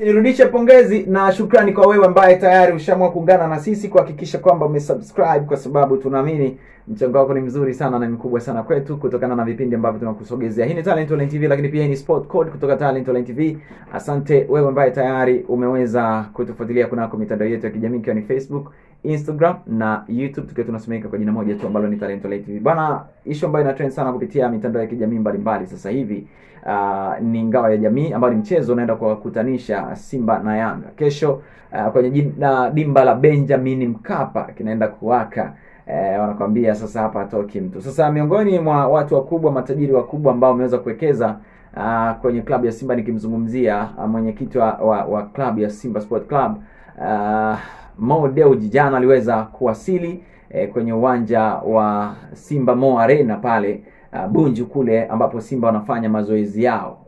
Nirudishe pongezi na shukrani kwa wewe ambaye tayari ushaamua kuungana na sisi kuhakikisha kwamba umesubscribe, kwa sababu tunaamini mchango wako ni mzuri sana na mkubwa sana kwetu, kutokana na vipindi ambavyo tunakusogezea. Hii ni Talent Online TV, lakini pia hii ni Sport Code kutoka Talent Online TV. Asante wewe ambaye tayari umeweza kutufuatilia kunako mitandao yetu ya kijamii ikiwa ni Facebook, Instagram na YouTube, tukiwa tunasomeka kwa jina moja tu ambalo ni Talent Online TV. Bwana, issue ambayo ina trend sana kupitia mitandao ya kijamii mbalimbali sasa hivi uh, ni ngao ya jamii ambayo ni mchezo unaenda kuwakutanisha Simba na Yanga kesho uh, kwenye jina, dimba la Benjamin Mkapa kinaenda kuwaka. Eh, wanakwambia sasa hapa hatoki mtu. Sasa miongoni mwa watu wakubwa, matajiri wakubwa ambao wameweza kuwekeza uh, kwenye klabu ya Simba nikimzungumzia uh, mwenyekiti wa, wa, wa klabu ya Simba Sport Club uh, Mo Dewji jana aliweza kuwasili eh, kwenye uwanja wa Simba Mo Arena pale uh, Bunju kule ambapo Simba wanafanya mazoezi yao.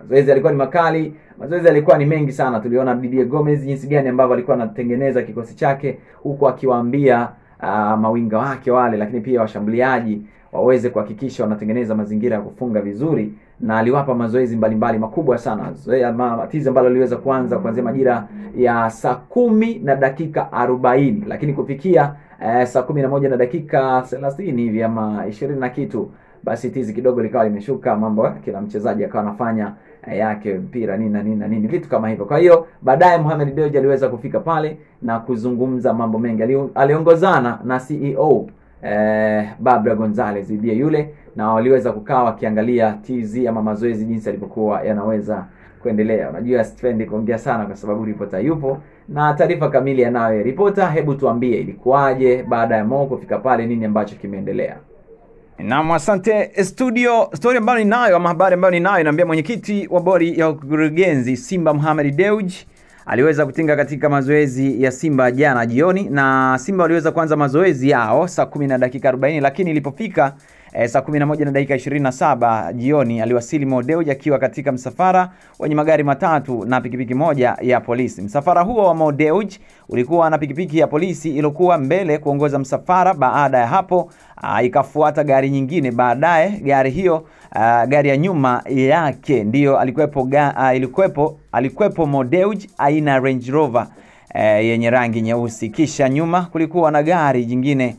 Mazoezi yalikuwa ni makali, mazoezi yalikuwa ni mengi sana. Tuliona Didier Gomez jinsi gani ambavyo alikuwa anatengeneza kikosi chake huku akiwaambia uh, mawinga wake wale, lakini pia washambuliaji waweze kuhakikisha wanatengeneza mazingira ya kufunga vizuri, na aliwapa mazoezi mbalimbali makubwa sana, tizi ambalo liweza kuanza kuanzia majira ya saa kumi na dakika arobaini lakini kufikia eh, saa kumi na moja na dakika thelathini hivi ama ishirini na kitu basi tizi kidogo likawa limeshuka, mambo kila mchezaji akawa anafanya yake mpira nini na nini na nini vitu kama hivyo. Kwa hiyo baadaye Mohamed Dewji aliweza kufika pale na kuzungumza mambo mengi. Aliongozana na CEO eh, Barbara Gonzalez ndiye yule, na waliweza kukaa wakiangalia TZ ama mazoezi jinsi yalivyokuwa yanaweza kuendelea. Unajua sipendi kuongea sana kwa sababu ripota yupo na taarifa kamili yanayo. Ripota, hebu tuambie ilikuwaje baada ya Mo kufika pale, nini ambacho kimeendelea? Naam, asante studio. Story ambayo ninayo ama habari ambayo ninayo inaambia mwenyekiti wa bodi ya ukurugenzi Simba Mohamed Dewji aliweza kutinga katika mazoezi ya Simba jana jioni, na Simba waliweza kuanza mazoezi yao saa kumi na dakika 40, lakini ilipofika e, saa 11 na dakika 27 jioni aliwasili Mo Dewji akiwa katika msafara wenye magari matatu na pikipiki moja ya polisi. Msafara huo wa Mo Dewji ulikuwa na pikipiki ya polisi iliyokuwa mbele kuongoza msafara. Baada ya hapo a, ikafuata gari nyingine. Baadaye gari hiyo uh, gari ya nyuma yake ndiyo alikuwepo uh, ilikuwepo alikuwepo Modeuj aina Range Rover uh, yenye rangi nyeusi. Kisha nyuma kulikuwa na gari jingine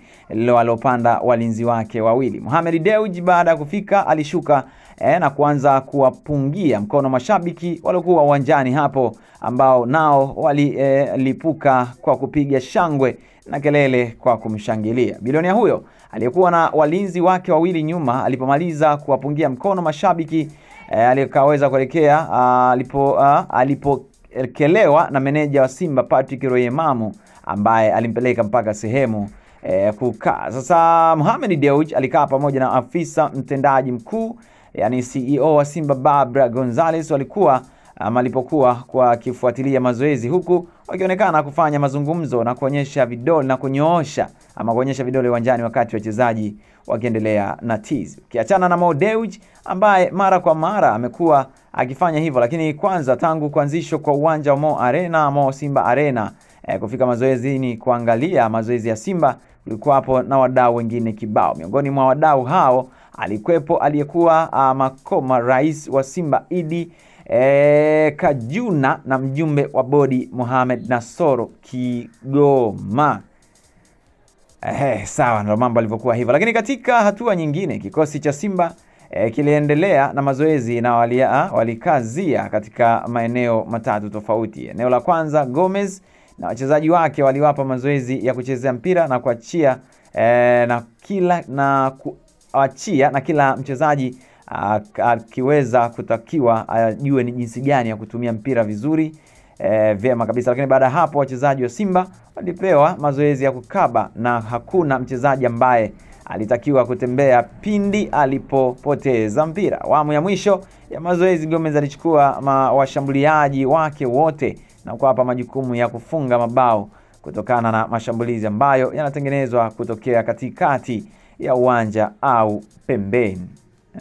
walopanda walinzi wake wawili. Mohamed Dewji baada ya kufika alishuka eh, na kuanza kuwapungia mkono mashabiki waliokuwa uwanjani hapo ambao nao walilipuka eh, kwa kupiga shangwe na kelele kwa kumshangilia. Bilionia huyo aliyekuwa na walinzi wake wawili nyuma alipomaliza kuwapungia mkono mashabiki eh, alikaweza kuelekea alipo uh, alipokelewa na meneja wa Simba Patrick Royemamu ambaye alimpeleka mpaka sehemu eh, kukaa. Sasa Mohamed Dewji alikaa pamoja na afisa mtendaji mkuu yani CEO wa Simba Barbara Gonzalez walikuwa alipokuwa kwa kifuatilia mazoezi huku wakionekana kufanya mazungumzo na kuonyesha vidole na kunyoosha ama kuonyesha vidole uwanjani wakati wachezaji wakiendelea na tizi. Ukiachana na Mo Dewji ambaye mara kwa mara amekuwa akifanya hivyo, lakini kwanza tangu kuanzishwa kwa uwanja wa Mo Arena, Mo Simba Arena eh, kufika mazoezini kuangalia mazoezi ya Simba kulikuwa hapo na wadau wengine kibao. Miongoni mwa wadau hao alikuwepo aliyekuwa uh, Makoma, rais wa Simba Idi e, Kajuna na mjumbe wa bodi Mohamed Nasoro Kigoma. Eh, sawa ndio mambo alivyokuwa hivyo, lakini katika hatua nyingine kikosi cha Simba e, kiliendelea na mazoezi na walia, walikazia katika maeneo matatu tofauti. Eneo la kwanza Gomez na wachezaji wake waliwapa mazoezi ya kuchezea mpira na kuachia e, na kila na kuachia na kila mchezaji akiweza kutakiwa ajue ni jinsi gani ya kutumia mpira vizuri e, vyema kabisa. Lakini baada ya hapo wachezaji wa Simba walipewa mazoezi ya kukaba na hakuna mchezaji ambaye alitakiwa kutembea pindi alipopoteza mpira. Awamu ya mwisho ya mazoezi, Gomez alichukua ma washambuliaji wake wote na kuwapa majukumu ya kufunga mabao kutokana na mashambulizi ambayo yanatengenezwa kutokea katikati ya uwanja au pembeni.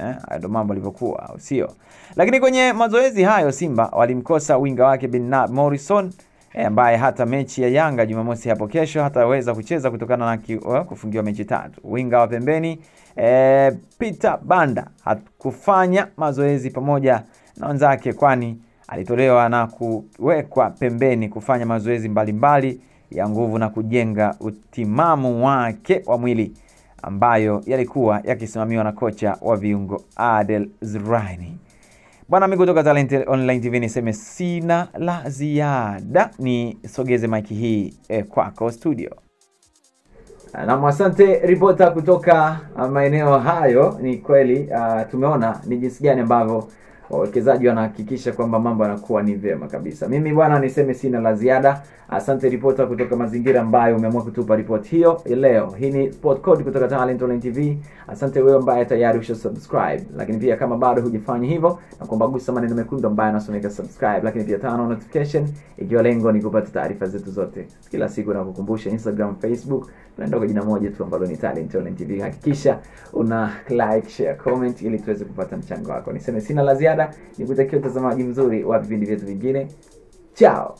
Eh, ndio mambo alivyokuwa, sio? Lakini kwenye mazoezi hayo Simba walimkosa winga wake Bernard Morrison eh, ambaye hata mechi ya Yanga Jumamosi hapo kesho hataweza kucheza kutokana na ki, uh, kufungiwa mechi tatu. Winga wa pembeni eh, Peter Banda hakufanya mazoezi pamoja na wenzake kwani alitolewa na kuwekwa pembeni kufanya mazoezi mbalimbali ya nguvu na kujenga utimamu wake wa mwili ambayo yalikuwa yakisimamiwa na kocha wa viungo Adel Zraini. Bwana mimi kutoka Talent Online TV niseme sina la ziada, nisogeze maiki hii eh, kwako studio. Nam, asante ripota kutoka uh, maeneo hayo. Ni kweli uh, tumeona ni jinsi gani ambavyo wawekezaji wanahakikisha kwamba mambo yanakuwa ni vyema kabisa. Mimi bwana niseme sina la ziada. Asante ripota kutoka mazingira ambayo umeamua kutupa ripoti hiyo leo. Hii ni Sport Code kutoka Talent Online TV. Asante wewe ambaye tayari usha subscribe, lakini pia kama bado hujafanya hivyo, na kwamba gusa maneno mekundu ambayo yanasomeka subscribe, lakini pia tano notification, ikiwa lengo ni kupata taarifa zetu zote kila siku, na kukumbusha Instagram, Facebook tunaenda kwa jina moja tu ambalo ni Talent Online TV. Hakikisha una like, share, comment ili tuweze kupata mchango wako. Niseme sina la ziada, nikutakia utazamaji mzuri wa vipindi vyetu vingine. Ciao.